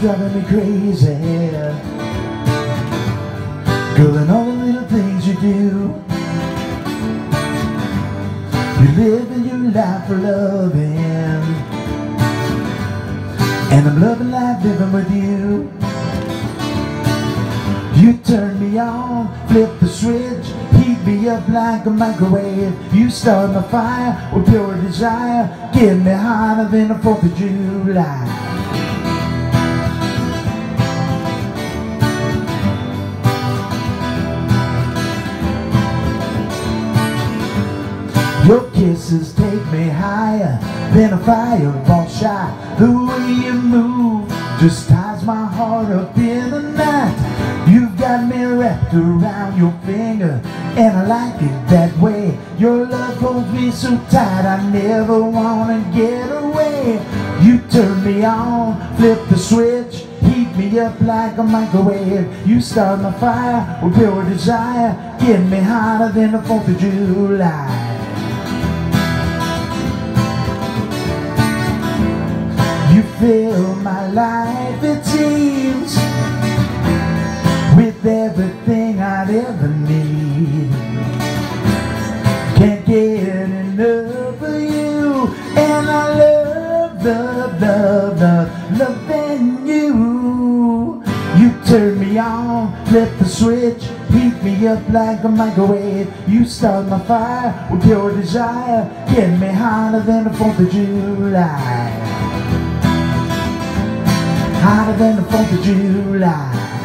driving me crazy. Girl, and all the little things you do You're living your life for loving. And I'm loving life living with you. You turn me on, flip the switch Heat me up like a microwave. You start my fire with pure desire. Get me hotter than the 4th of July Your kisses take me higher than a fireball shot. The way you move just ties my heart up in the night. You've got me wrapped around your finger, and I like it that way. Your love holds me so tight, I never wanna get away. You turn me on, flip the switch, heat me up like a microwave. You start my fire with pure desire, get me hotter than the 4th of July. Fill my life, it seems, with everything I'd ever need. Can't get enough of you, and I love, love, love, love, loving you. You turn me on, flip the switch, heat me up like a microwave. You start my fire with your desire, get me hotter than the 4th of July hotter than the 4th of July.